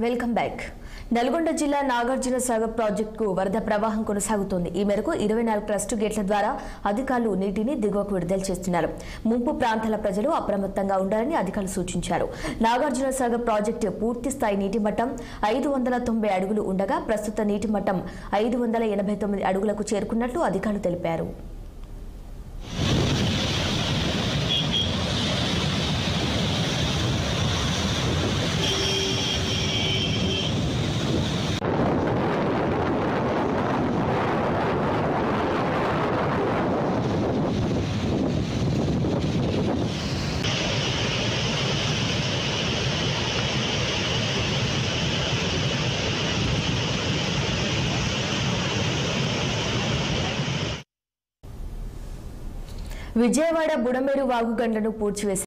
Welcome back. Nalgonda జిల్లా నాగార్జున సాగర్ ప్రాజెక్టుకు వరద ప్రవాహం కొనసాగుతోంది. ఈ మేరకు ఇరవై నాలుగు ట్రస్టు గేట్ల ద్వారా అధికారులు నీటిని దిగువకు విడుదల చేస్తున్నారు. ముంపు ప్రాంతాల ప్రజలు అప్రమత్తంగా ఉండాలని అధికారులు సూచించారు. నాగార్జున సాగర్ ప్రాజెక్టు పూర్తి స్థాయి నీటి మట్టం ఐదు వందల తొంభై అడుగులు ఉండగా ప్రస్తుత నీటి మట్టం ఐదు వందల ఎనభై తొమ్మిది అడుగులకు చేరుకున్నట్లు అధికారులు తెలిపారు. విజయవాడ బుడమేరు వాగుగండ్లను పూడ్చివేశారు.